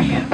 Damn.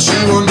she will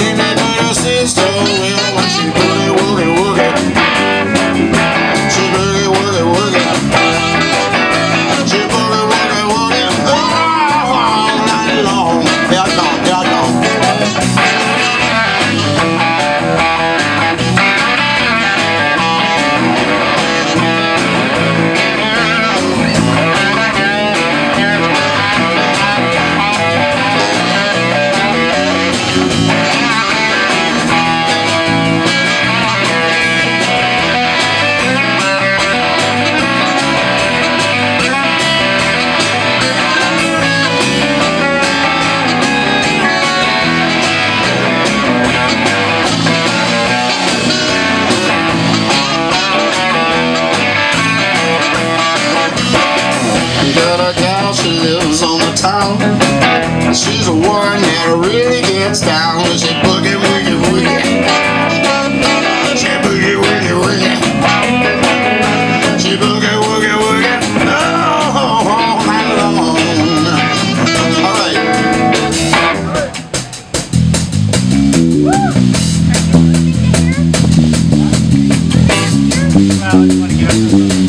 but a gal, she lives on the town. She's the one that really gets down she boogie, woogie, woogie. She boogie, woogie, woogie. She boogie, woogie, woogie. Oh, all night long. All right. Woo! Well, you want to give